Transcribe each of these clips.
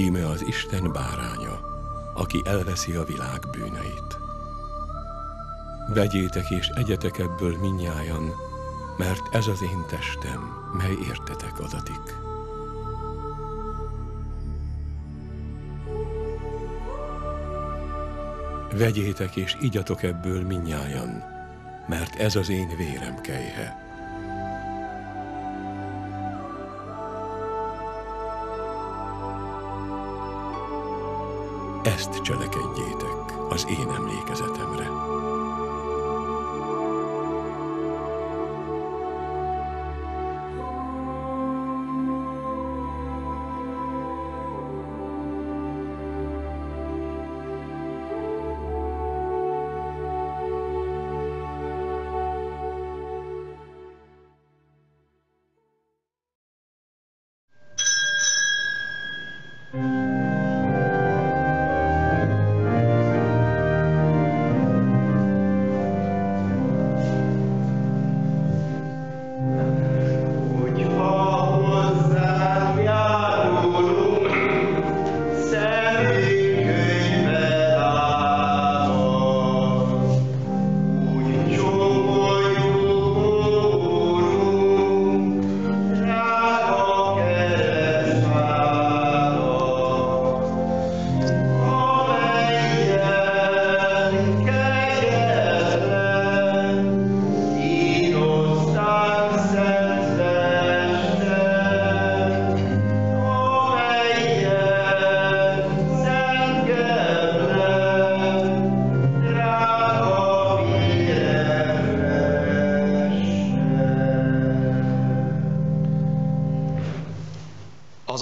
Íme az Isten báránya, aki elveszi a világ bűneit. Vegyétek és egyetek ebből minnyájan, mert ez az én testem, mely értetek adatik. Vegyétek és igyatok ebből minnyájan, mert ez az én vérem kejhe. Ezt cselekedjétek az én emlékezetemre.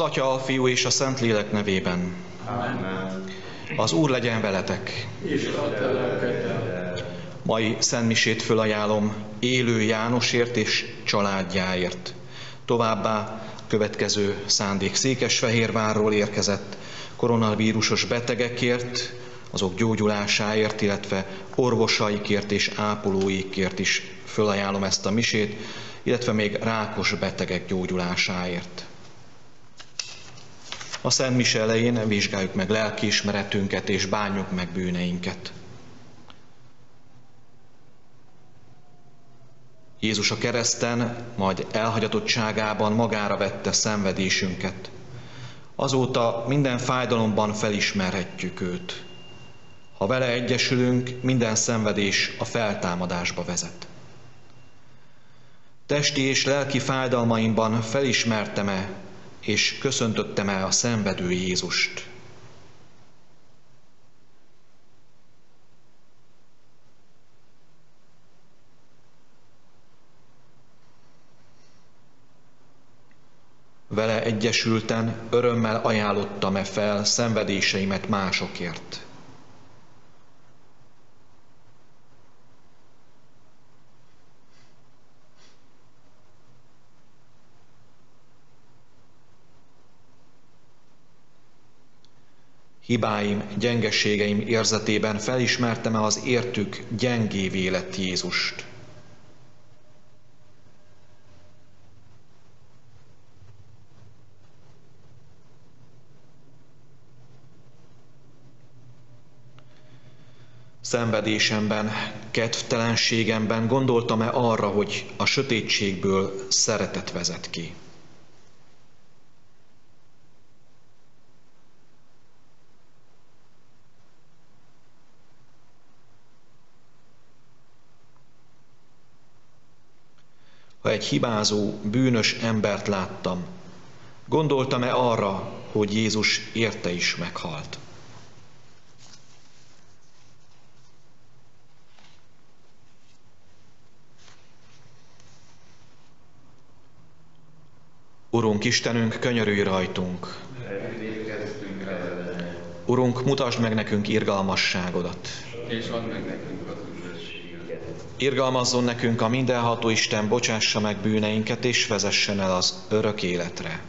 Atya, a Fiú és a Szentlélek nevében. Amen. Az Úr legyen veletek. És Mai szentmisét fölajánlom élő Jánosért és családjáért. Továbbá következő szándék Székesfehérvárról érkezett koronavírusos betegekért, azok gyógyulásáért, illetve orvosaikért és ápolóikért is fölajánlom ezt a misét, illetve még rákos betegek gyógyulásáért. A Szent Mise elején vizsgáljuk meg lelkiismeretünket és bánjuk meg bűneinket. Jézus a kereszten, majd elhagyatottságában magára vette szenvedésünket. Azóta minden fájdalomban felismerhetjük őt. Ha vele egyesülünk, minden szenvedés a feltámadásba vezet. Testi és lelki fájdalmaimban felismertem-e és köszöntöttem el a szenvedő Jézust. Vele egyesülten örömmel ajánlottam-e fel szenvedéseimet másokért. Hibáim, gyengességeim érzetében felismertem-e az értük gyengévé lett Jézust? Szenvedésemben, kedvtelenségemben gondoltam-e arra, hogy a sötétségből szeretet vezet ki? Egy hibázó, bűnös embert láttam, gondoltam-e arra, hogy Jézus érte is meghalt? Urunk Istenünk, könyörülj rajtunk! Urunk, mutasd meg nekünk irgalmasságodat! És add meg nekünk Irgalmazzon nekünk a mindenható Isten, bocsássa meg bűneinket, és vezessen el az örök életre.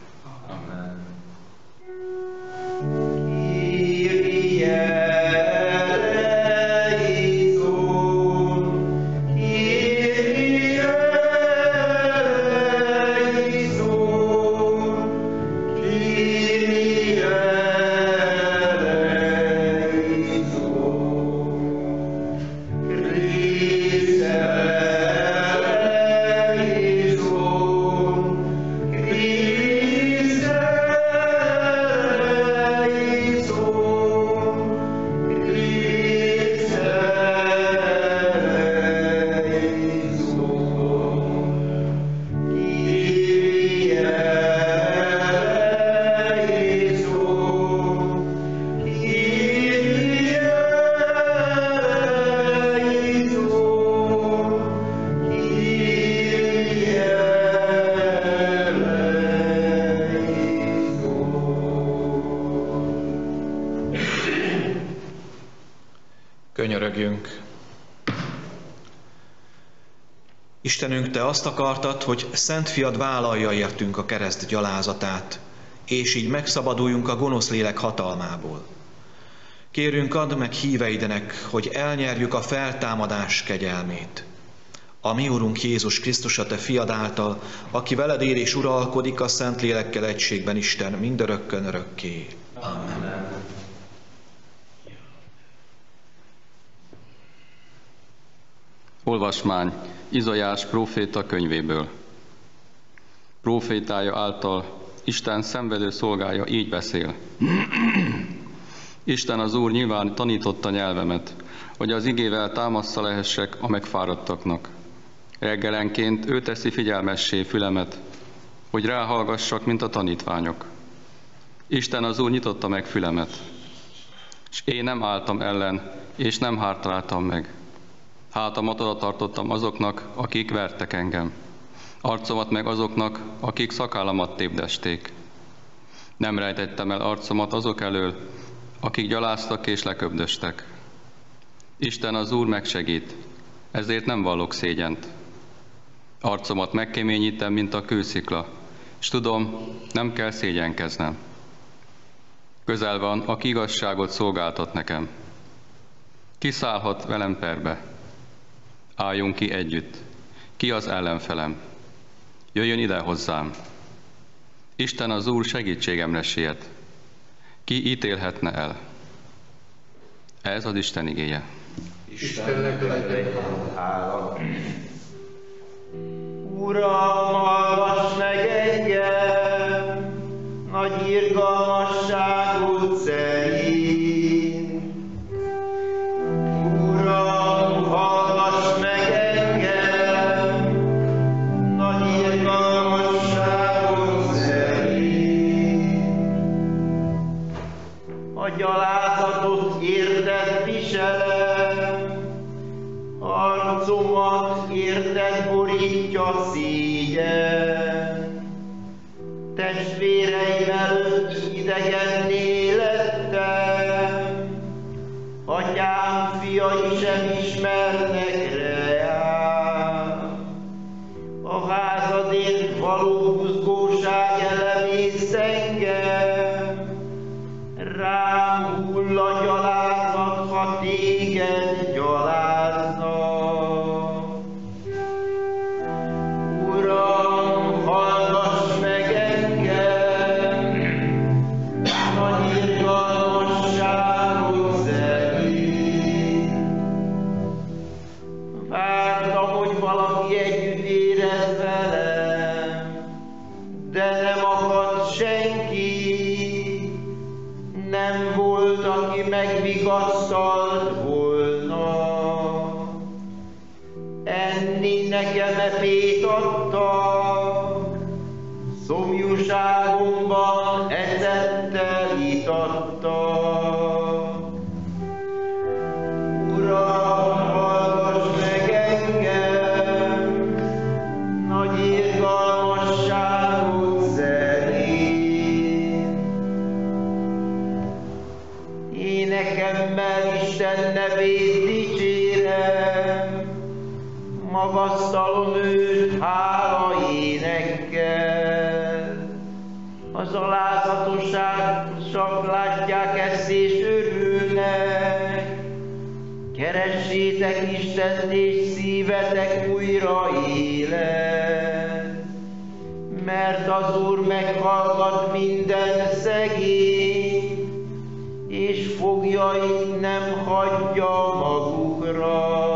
Azt akartad, hogy Szent Fiad vállalja értünk a kereszt gyalázatát, és így megszabaduljunk a gonosz lélek hatalmából. Kérünk, add meg híveidenek, hogy elnyerjük a feltámadás kegyelmét. A mi Urunk Jézus Krisztus, a Te fiad által, aki veled él és uralkodik a Szent Lélekkel egységben Isten mindörökkön örökké. Amen. Olvasmány Izajás próféta könyvéből. Prófétája által Isten szenvedő szolgája így beszél. Isten az Úr nyilván tanította nyelvemet, hogy az igével támaszta lehessek a megfáradtaknak. Reggelenként ő teszi figyelmessé fülemet, hogy ráhallgassak, mint a tanítványok. Isten az Úr nyitotta meg fülemet, és én nem álltam ellen, és nem hártaláltam meg Hátamat oda tartottam azoknak, akik vertek engem. Arcomat meg azoknak, akik szakállamat tépdesték. Nem rejtettem el arcomat azok elől, akik gyaláztak és leköbdöstek. Isten az Úr megsegít, ezért nem vallok szégyent. Arcomat megkeményítem, mint a kőszikla, és tudom, nem kell szégyenkeznem. Közel van, aki igazságot szolgáltat nekem. Kiszállhat velem perbe. Álljunk ki együtt. Ki az ellenfelem? Jöjjön ide hozzám. Isten az Úr segítségemre siet. Ki ítélhetne el? Ez az Isten igéje. Istennek legyen hála. Uram, hallgass meg engem, nagy irgalmasságod Yeah. Mert az Úr meghallgat minden szegény, és fogjait nem hagyja magukra.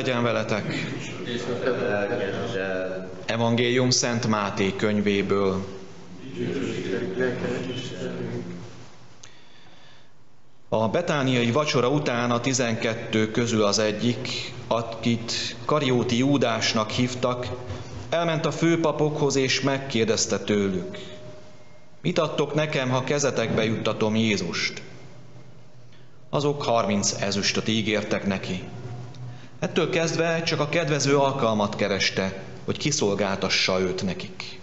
Legyen veletek! Evangélium Szent Máté könyvéből. A betániai vacsora után a tizenkettő közül az egyik, akit Karióti Júdásnak hívtak, elment a főpapokhoz és megkérdezte tőlük. Mit adtok nekem, ha kezetekbe juttatom Jézust? Azok harminc ezüstöt ígértek neki. Ettől kezdve csak a kedvező alkalmat kereste, hogy kiszolgáltassa őt nekik.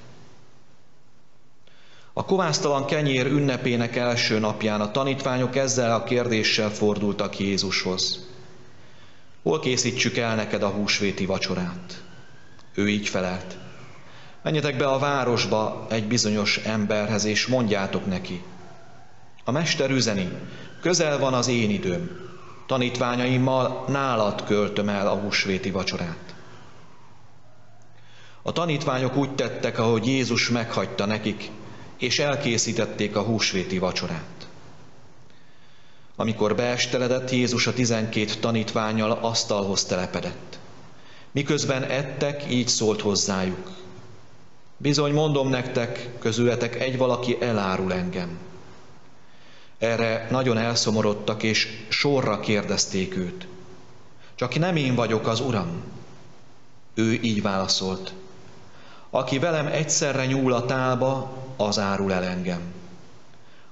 A kovásztalan kenyér ünnepének első napján a tanítványok ezzel a kérdéssel fordultak Jézushoz. Hol készítsük el neked a húsvéti vacsorát? Ő így felelt. Menjetek be a városba egy bizonyos emberhez, és mondjátok neki. A mester üzeni, közel van az én időm, tanítványaimmal nálad költöm el a húsvéti vacsorát. A tanítványok úgy tettek, ahogy Jézus meghagyta nekik, és elkészítették a húsvéti vacsorát. Amikor beesteledett, Jézus a tizenkét tanítványal asztalhoz telepedett. Miközben ettek, így szólt hozzájuk. Bizony mondom nektek, közületek egy valaki elárul engem. Erre nagyon elszomorodtak, és sorra kérdezték őt. Csak nem én vagyok az Uram. Ő így válaszolt. Aki velem egyszerre nyúl a tálba, az árul el engem.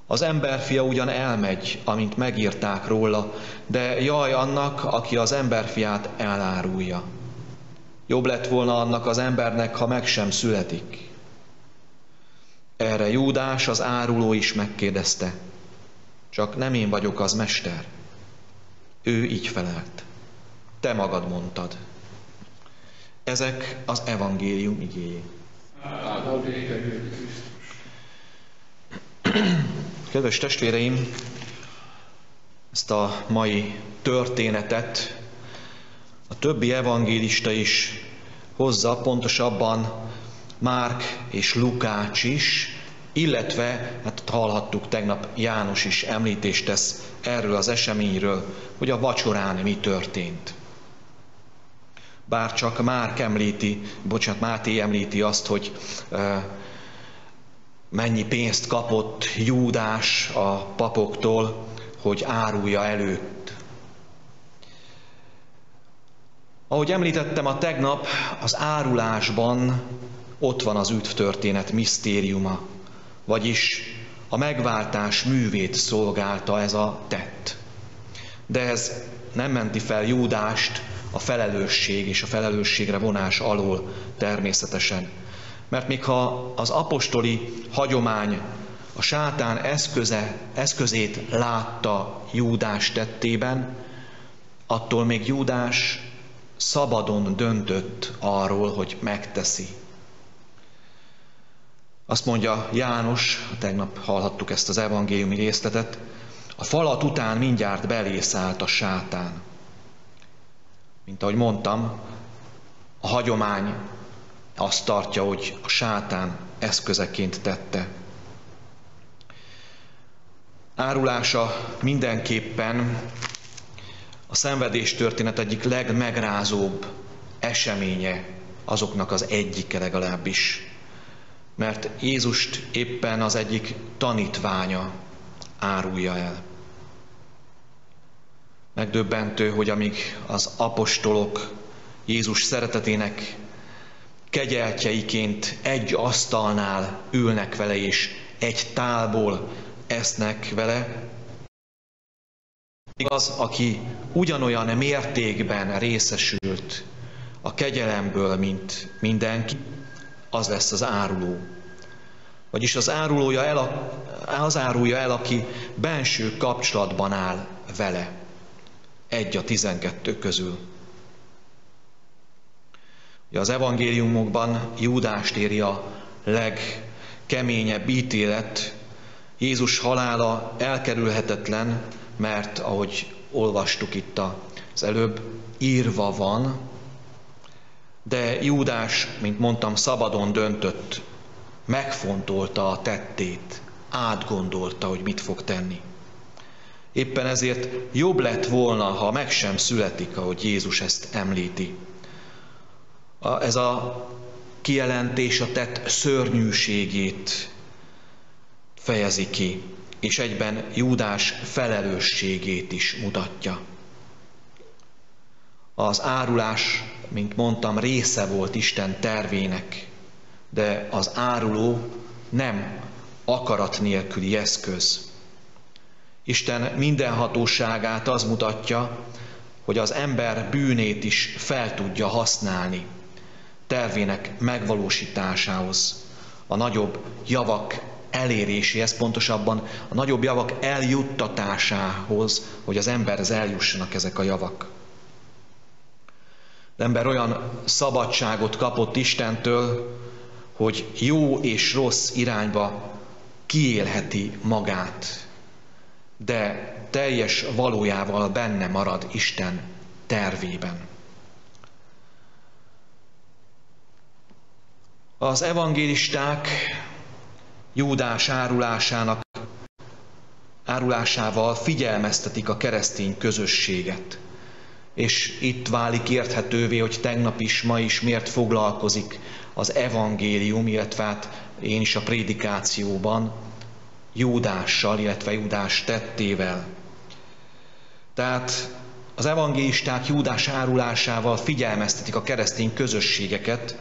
Az emberfia ugyan elmegy, amint megírták róla, de jaj annak, aki az emberfiát elárulja. Jobb lett volna annak az embernek, ha meg sem születik. Erre Júdás, az áruló is megkérdezte, csak nem én vagyok az mester. Ő így felelt. Te magad mondtad. Ezek az evangélium igéjé. Kedves testvéreim, ezt a mai történetet a többi evangélista is hozza, pontosabban Márk és Lukács is, illetve, hát hallhattuk tegnap, János is említést tesz erről az eseményről, hogy a vacsorán mi történt. Bár csak Márk említi, bocsánat, Máté említi azt, hogy e, mennyi pénzt kapott Júdás a papoktól, hogy árulja előtt. Ahogy említettem a tegnap, az árulásban ott van az üdvtörténet misztériuma, vagyis a megváltás művét szolgálta ez a tett. De ez nem menti fel Júdást a felelősség és a felelősségre vonás alól természetesen. Mert még ha az apostoli hagyomány a sátán eszköze, eszközét látta Júdás tettében, attól még Júdás szabadon döntött arról, hogy megteszi. Azt mondja János, tegnap hallhattuk ezt az evangéliumi részletet, a falat után mindjárt belészállt a sátán. Mint ahogy mondtam, a hagyomány azt tartja, hogy a sátán eszközeként tette. Árulása mindenképpen a szenvedés történet egyik legmegrázóbb eseménye, azoknak az egyike legalábbis. Mert Jézust éppen az egyik tanítványa árulja el. Megdöbbentő, hogy amíg az apostolok Jézus szeretetének kegyeltjeiként egy asztalnál ülnek vele, és egy tálból esznek vele, az, aki ugyanolyan mértékben részesült a kegyelemből, mint mindenki, az lesz az áruló. Vagyis az árulója el, az árulja el, aki benső kapcsolatban áll vele. Egy a tizenkettő közül. Ugye az evangéliumokban Júdást éri a legkeményebb ítélet. Jézus halála elkerülhetetlen, mert ahogy olvastuk itt az előbb, írva van, de Júdás, mint mondtam, szabadon döntött, megfontolta a tettét, átgondolta, hogy mit fog tenni. Éppen ezért jobb lett volna, ha meg sem születik, ahogy Jézus ezt említi. A, ez a kijelentés a tett szörnyűségét fejezi ki, és egyben Júdás felelősségét is mutatja. Az árulás, mint mondtam, része volt Isten tervének, de az áruló nem akarat nélküli eszköz. Isten mindenhatóságát az mutatja, hogy az ember bűnét is fel tudja használni tervének megvalósításához, a nagyobb javak eléréséhez, pontosabban a nagyobb javak eljuttatásához, hogy az emberhez eljussanak ezek a javak. Az ember olyan szabadságot kapott Istentől, hogy jó és rossz irányba kiélheti magát, de teljes valójával benne marad Isten tervében. Az evangélisták Júdás árulásának árulásával figyelmeztetik a keresztény közösséget. És itt válik érthetővé, hogy tegnap is, ma is miért foglalkozik az evangélium, illetve hát én is a prédikációban Júdással, illetve Júdás tettével. Tehát az evangélisták Júdás árulásával figyelmeztetik a keresztény közösségeket,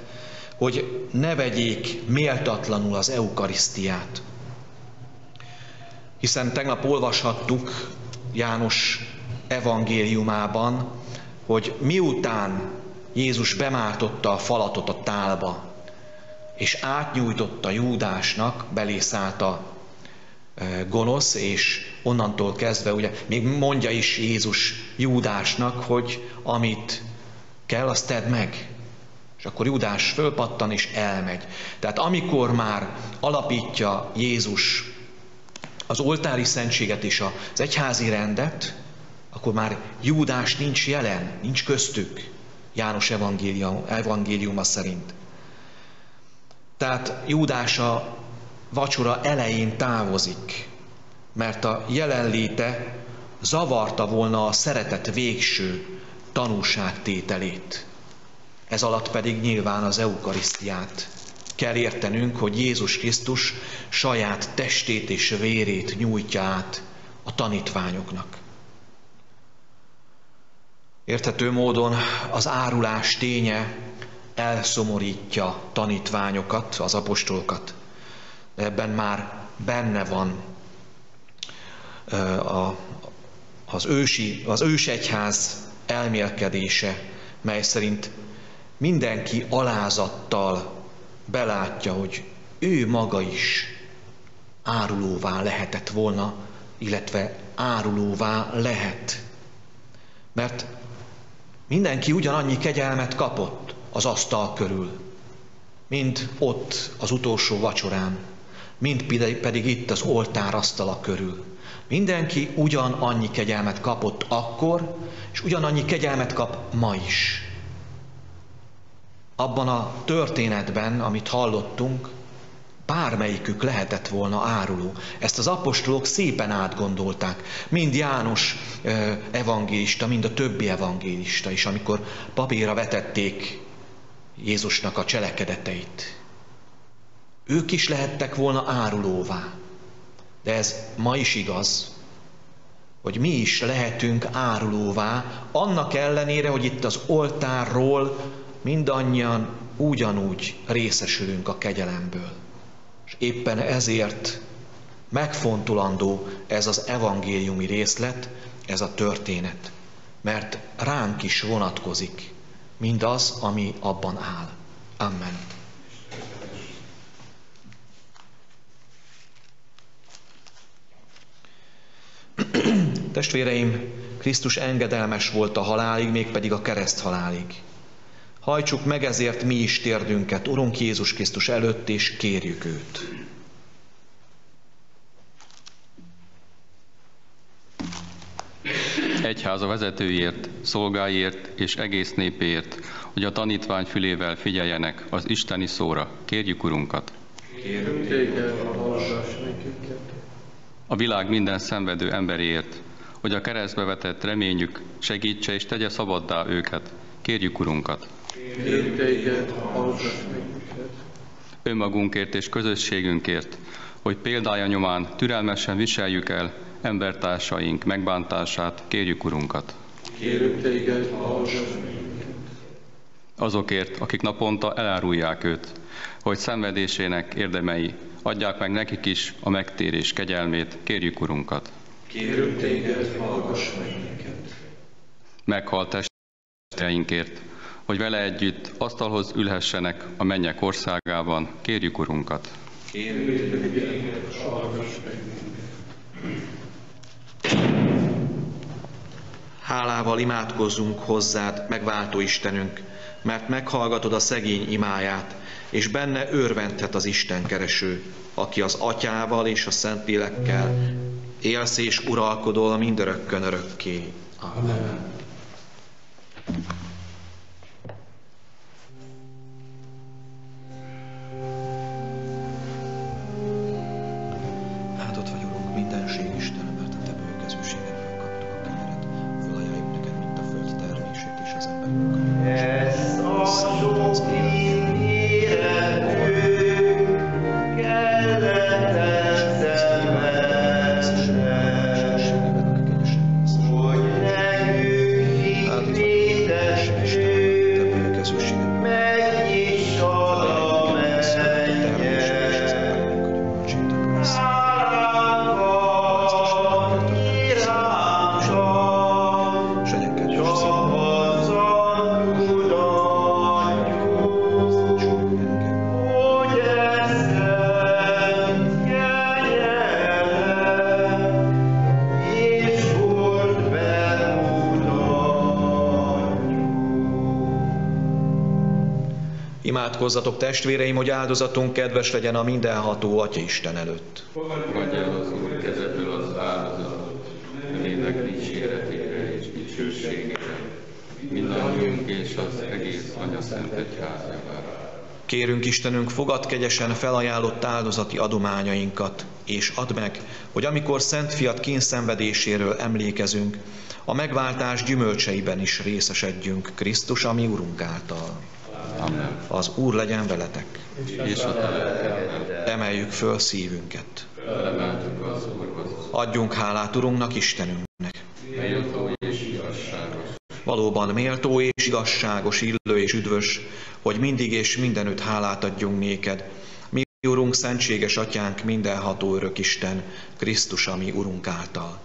hogy ne vegyék méltatlanul az eukarisztiát. Hiszen tegnap olvashattuk János evangéliumában, hogy miután Jézus bemártotta a falatot a tálba, és átnyújtotta Júdásnak, belészállt a e, gonosz, és onnantól kezdve ugye még mondja is Jézus Júdásnak, hogy amit kell, azt tedd meg. És akkor Júdás fölpattan és elmegy. Tehát amikor már alapítja Jézus az oltári szentséget és az egyházi rendet, akkor már Júdás nincs jelen, nincs köztük János evangélium, evangéliuma szerint. Tehát Júdás a vacsora elején távozik, mert a jelenléte zavarta volna a szeretet végső tanúságtételét. Ez alatt pedig nyilván az eukarisztiát kell értenünk, hogy Jézus Krisztus saját testét és vérét nyújtja át a tanítványoknak. Érthető módon az árulás ténye elszomorítja tanítványokat, az apostolokat. De ebben már benne van a, az, ősi, az ősegyház elmélkedése, mely szerint mindenki alázattal belátja, hogy ő maga is árulóvá lehetett volna, illetve árulóvá lehet. Mert mindenki ugyanannyi kegyelmet kapott az asztal körül, mint ott az utolsó vacsorán, mint pedig itt az oltár asztala körül. Mindenki ugyanannyi kegyelmet kapott akkor, és ugyanannyi kegyelmet kap ma is. Abban a történetben, amit hallottunk, bármelyikük lehetett volna áruló. Ezt az apostolok szépen átgondolták, mind János evangélista, mind a többi evangélista is, amikor papírra vetették Jézusnak a cselekedeteit. Ők is lehettek volna árulóvá. De ez ma is igaz, hogy mi is lehetünk árulóvá, annak ellenére, hogy itt az oltárról mindannyian ugyanúgy részesülünk a kegyelemből. Éppen ezért megfontolandó ez az evangéliumi részlet, ez a történet, mert ránk is vonatkozik mindaz, ami abban áll. Amen. Testvéreim, Krisztus engedelmes volt a halálig, mégpedig a kereszt halálig. Hajtsuk meg ezért mi is térdünket Urunk Jézus Krisztus előtt, és kérjük őt. Egyháza vezetőért, szolgáért és egész népért, hogy a tanítvány fülével figyeljenek az isteni szóra. Kérjük Urunkat! Kérünk téged, A világ minden szenvedő emberéért, hogy a keresztbe vetett reményük segítse és tegye szabaddá őket. Kérjük Urunkat! Téged, hallgass meg minket. Önmagunkért és közösségünkért, hogy példája nyomán türelmesen viseljük el embertársaink megbántását, kérjük Urunkat! Kérjük téged, hallgass meg. Azokért, akik naponta elárulják őt, hogy szenvedésének érdemei adják meg nekik is a megtérés kegyelmét, kérjük Urunkat! Kérjük téged, hallgass meg minket. meghalt testvéreinkért, hogy vele együtt asztalhoz ülhessenek a mennyek országában, kérjük Urunkat! Kérjük. Hálával imádkozzunk hozzád, megváltó Istenünk, mert meghallgatod a szegény imáját, és benne örvendhet az Isten kereső, aki az atyával és a Szentlélekkel élsz és uralkodol mindörökkön örökké. Amen. Áldott Imádkozzatok testvéreim, hogy áldozatunk kedves legyen a mindenható Atya Isten előtt. Fogadj el az Úr kezedből az áldozatot, nevének dicséretére és dicsőségére, mindannyiunk és az egész Anya Szent Egyház javára. Kérünk Istenünk, fogad kegyesen felajánlott áldozati adományainkat, és add meg, hogy amikor Szent Fiat kényszenvedéséről emlékezünk, a megváltás gyümölcseiben is részesedjünk Krisztus, ami Urunk által. Amen. Az Úr legyen veletek. És a Emeljük föl szívünket. az Adjunk hálát Urunknak, Istenünknek. méltó és igazságos, Valóban méltó és igazságos, illő és üdvös, hogy mindig és mindenütt hálát adjunk néked. Mi Urunk, szentséges Atyánk, mindenható örök Isten, Krisztus, ami Urunk által.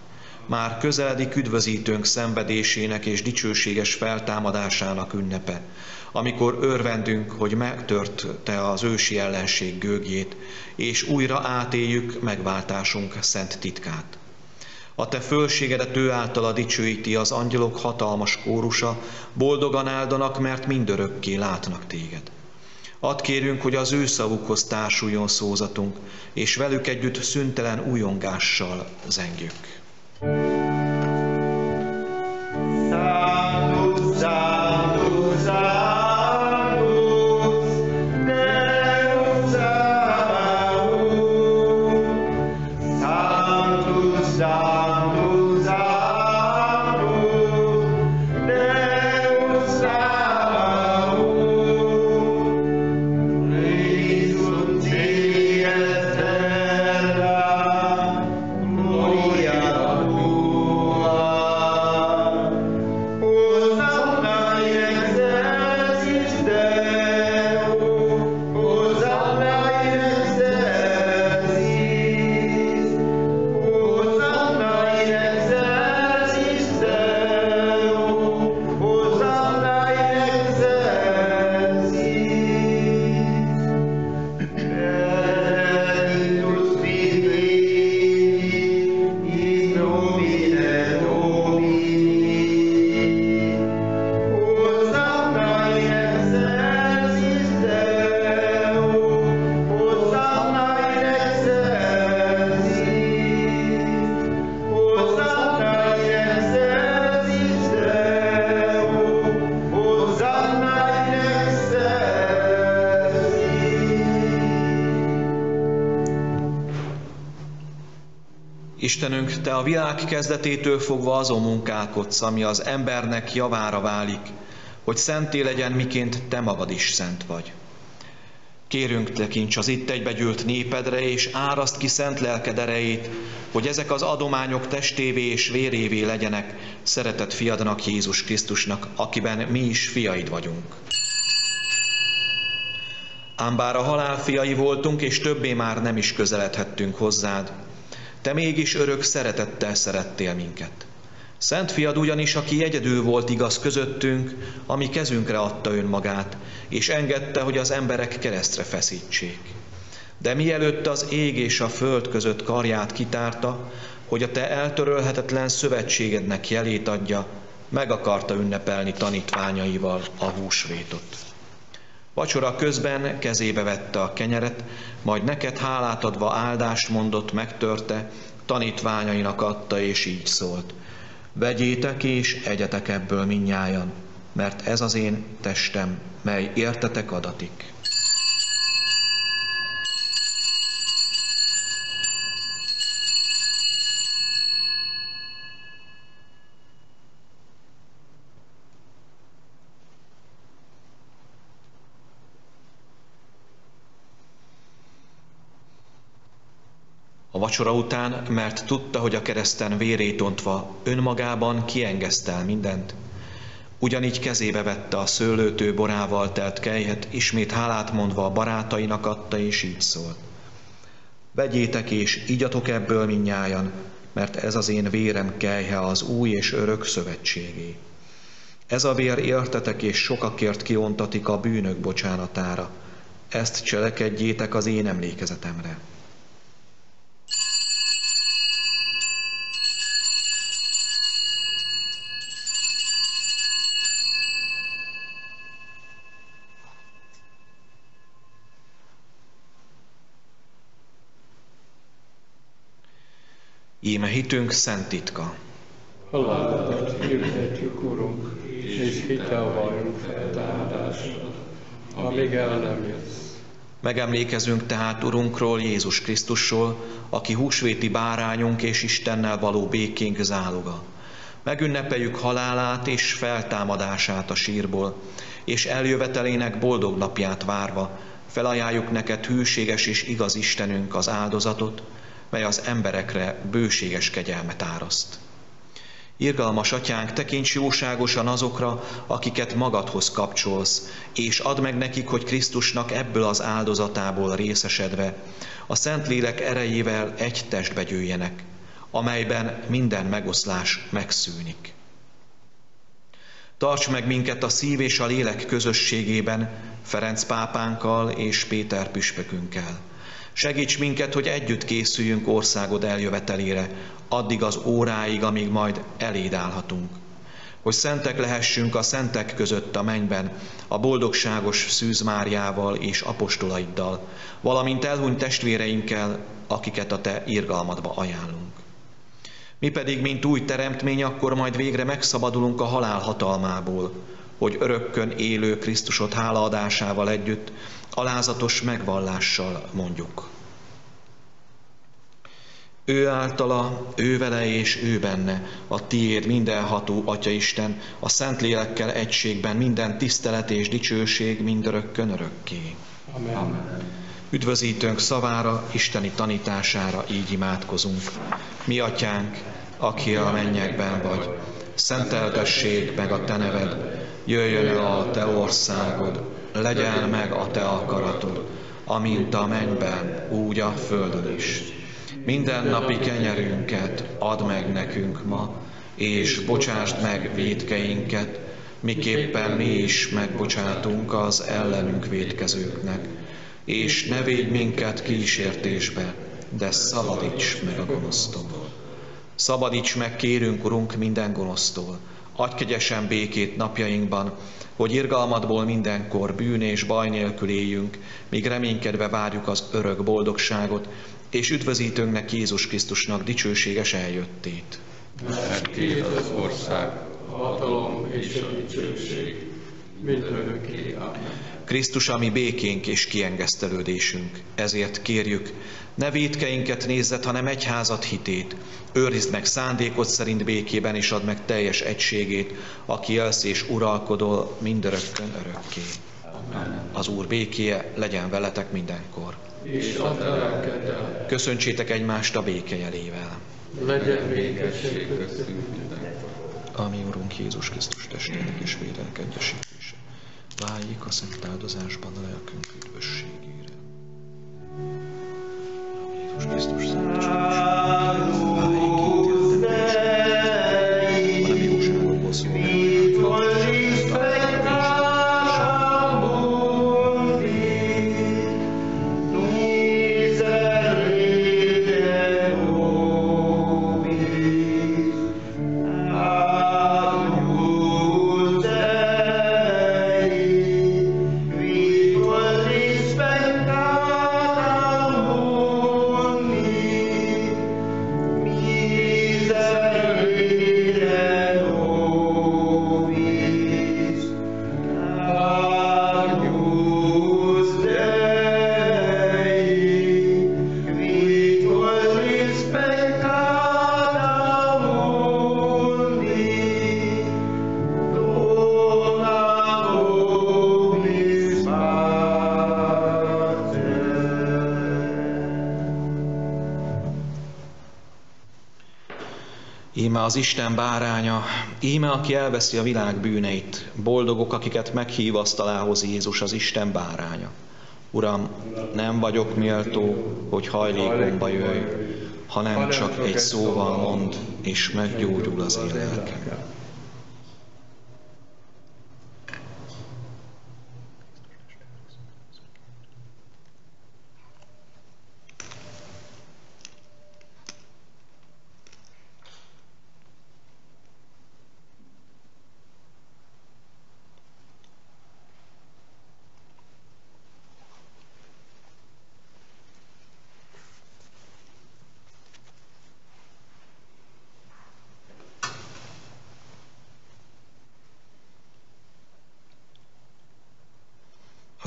Már közeledik üdvözítőnk szenvedésének és dicsőséges feltámadásának ünnepe, amikor örvendünk, hogy megtört Te az ősi ellenség gőgjét, és újra átéljük megváltásunk szent titkát. A te fölségedet ő általa dicsőíti az angyalok hatalmas kórusa, boldogan áldanak, mert mindörökké látnak téged. Add kérünk, hogy az ő szavukhoz társuljon szózatunk, és velük együtt szüntelen újongással zengjük. Sanctus, Istenünk, Te a világ kezdetétől fogva azon munkálkodsz, ami az embernek javára válik, hogy szenté legyen, miként Te magad is szent vagy. Kérünk, tekints az itt egybegyűlt népedre, és áraszt ki szent lelked erejét, hogy ezek az adományok testévé és vérévé legyenek, szeretett fiadnak Jézus Krisztusnak, akiben mi is fiaid vagyunk. Ám bár a halál fiai voltunk, és többé már nem is közeledhettünk hozzád, te mégis örök szeretettel szerettél minket. Szent fiad ugyanis, aki egyedül volt igaz közöttünk, ami kezünkre adta önmagát, és engedte, hogy az emberek keresztre feszítsék. De mielőtt az ég és a föld között karját kitárta, hogy a te eltörölhetetlen szövetségednek jelét adja, meg akarta ünnepelni tanítványaival a húsvétot. Vacsora közben kezébe vette a kenyeret, majd neked hálát adva áldást mondott, megtörte, tanítványainak adta, és így szólt. Vegyétek és egyetek ebből minnyájan, mert ez az én testem, mely értetek adatik. A vacsora után, mert tudta, hogy a kereszten vérét ontva önmagában kiengesztel mindent, ugyanígy kezébe vette a szőlőtő borával telt kejhet, ismét hálát mondva a barátainak adta, és így szólt. Vegyétek és igyatok ebből minnyájan, mert ez az én vérem kejhe az új és örök szövetségé. Ez a vér értetek és sokakért kiontatik a bűnök bocsánatára. Ezt cselekedjétek az én emlékezetemre. Íme hitünk szent titka. Haláladat hirdetjük, Urunk, és hitel valljuk feltámadásod, amíg el nem jössz. Megemlékezünk tehát Urunkról, Jézus Krisztusról, aki húsvéti bárányunk és Istennel való békénk záloga. Megünnepeljük halálát és feltámadását a sírból, és eljövetelének boldog napját várva, felajánljuk neked hűséges és igaz Istenünk az áldozatot, mely az emberekre bőséges kegyelmet áraszt. Irgalmas atyánk, tekints jóságosan azokra, akiket magadhoz kapcsolsz, és add meg nekik, hogy Krisztusnak ebből az áldozatából részesedve, a Szentlélek erejével egy testbe gyűjjenek, amelyben minden megoszlás megszűnik. Tarts meg minket a szív és a lélek közösségében, Ferenc pápánkkal és Péter püspökünkkel Segíts minket, hogy együtt készüljünk országod eljövetelére, addig az óráig, amíg majd eléd állhatunk. Hogy szentek lehessünk a szentek között a mennyben, a boldogságos Szűz Máriával és apostolaiddal, valamint elhunyt testvéreinkkel, akiket a Te irgalmadba ajánlunk. Mi pedig, mint új teremtmény, akkor majd végre megszabadulunk a halál hatalmából, hogy örökkön élő Krisztusot hálaadásával együtt alázatos megvallással mondjuk. Ő általa, ő vele és ő benne, a tiéd mindenható Atya Isten, a Szentlélekkel egységben minden tisztelet és dicsőség mindörökkön örökké. Amen. Amen. Üdvözítőnk szavára, Isteni tanítására így imádkozunk. Mi atyánk, aki a mennyekben vagy, szenteltessék meg a te neved, jöjjön el a te országod, legyen meg a te akaratod, amint a mennyben, úgy a földön is. Minden napi kenyerünket add meg nekünk ma, és bocsásd meg védkeinket, miképpen mi is megbocsátunk az ellenünk védkezőknek. És ne védj minket kísértésbe, de szabadíts meg a gonosztól. Szabadíts meg, kérünk, Urunk, minden gonosztól. Adj kegyesen békét napjainkban, hogy irgalmadból mindenkor bűn és baj nélkül éljünk, míg reménykedve várjuk az örök boldogságot, és üdvözítőnknek Jézus Krisztusnak dicsőséges eljöttét. Mert két az ország, a hatalom és a dicsőség, mindörökké. Krisztus, ami békénk és kiengesztelődésünk. Ezért kérjük, ne védkeinket nézzet, hanem egyházat hitét. Őrizd meg szándékod szerint békében, és add meg teljes egységét, aki elsz és uralkodol mindörökkön örökké. Amen. Az Úr békéje legyen veletek mindenkor. És a te lelkeddel Köszöntsétek egymást a béke jelével. legyen békesség köztünk mindenkor. Ami Urunk Jézus Krisztus testének és védelek egyesítése. Váljék a szent áldozásban a lelkünk üdvösségére. Ami Jézus az Isten báránya, íme aki elveszi a világ bűneit. Boldogok, akiket meghív asztalához Jézus az Isten báránya. Uram, nem vagyok méltó, hogy hajlékomba jöjj, hanem csak egy szóval mond, és meggyógyul az én lelkem.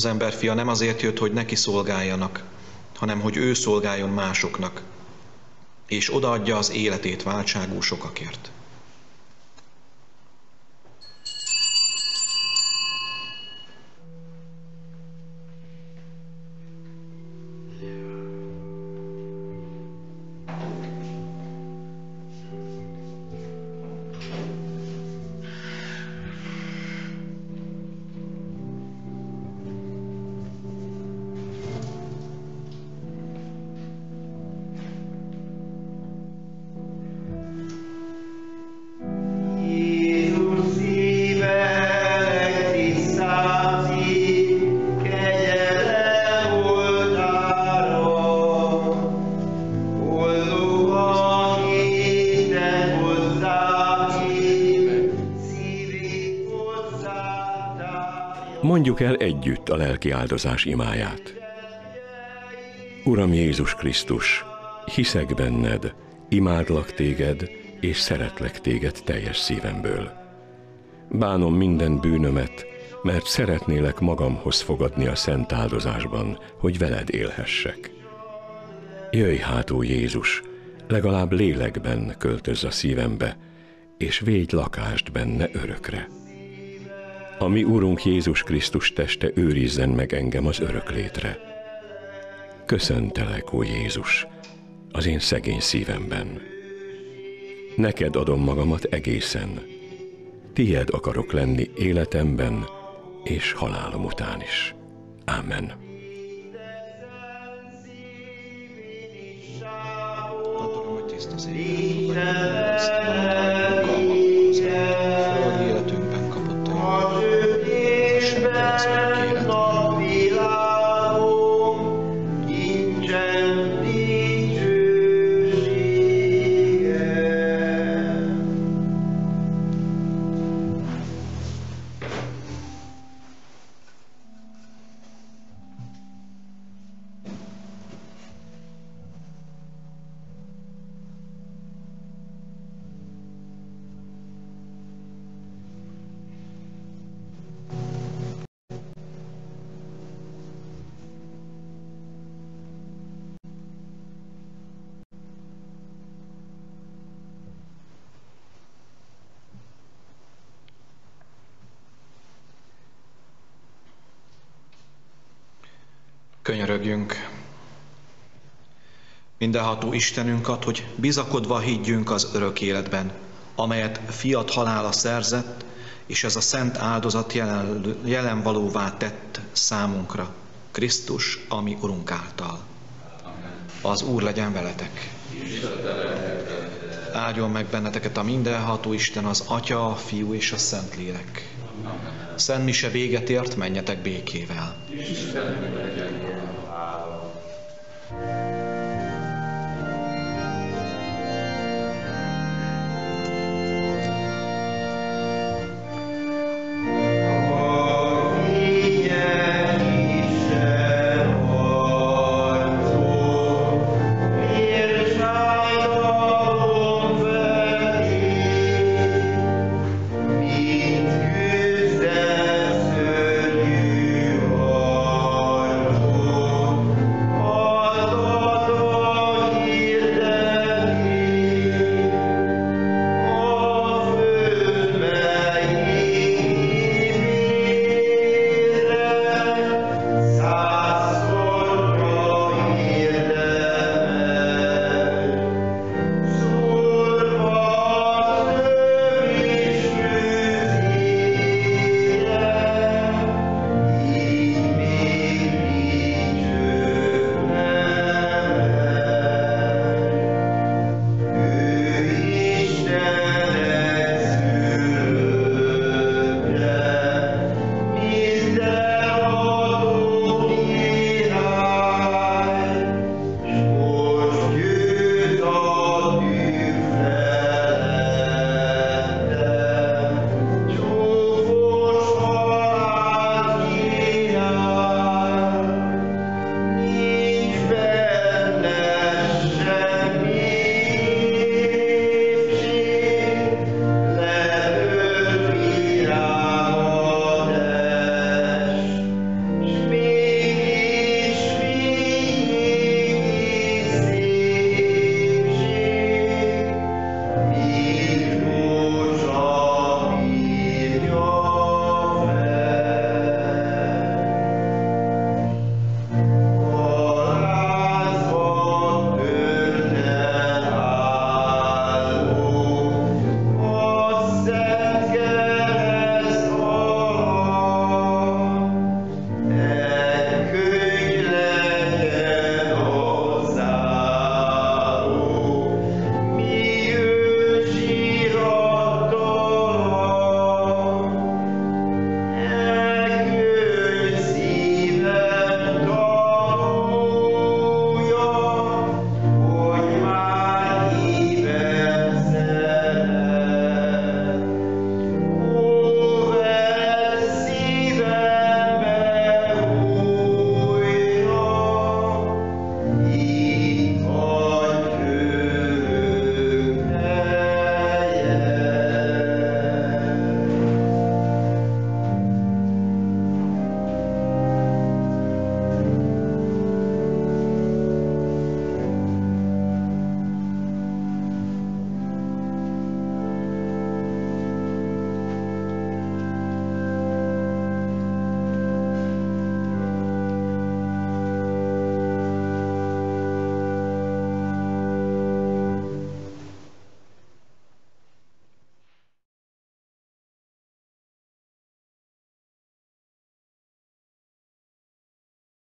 Az emberfia nem azért jött, hogy neki szolgáljanak, hanem hogy ő szolgáljon másoknak, és odaadja az életét váltságú sokakért. Együtt a lelki áldozás imáját. Uram Jézus Krisztus, hiszek benned, imádlak téged, és szeretlek téged teljes szívemből. Bánom minden bűnömet, mert szeretnélek magamhoz fogadni a szent áldozásban, hogy veled élhessek. Jöjj hát, ó Jézus, legalább lélekben költözz a szívembe, és védj lakást benne örökre. A mi Úrunk Jézus Krisztus teste őrizzen meg engem az örök létre. Köszöntelek, ó Jézus, az én szegény szívemben. Neked adom magamat egészen. Tied akarok lenni életemben és halálom után is. Amen. Tudom, hogy tiszta szívvel, Mindenható Istenünk ad, hogy bizakodva higgyünk az örök életben, amelyet fiat halála szerzett, és ez a szent áldozat jelen, jelen valóvá tett számunkra, Krisztus, ami Urunk által. Az Úr legyen veletek. Áldjon meg benneteket a mindenható Isten, az Atya, a Fiú és a Szentlélek. Szent Mise véget ért, menjetek békével.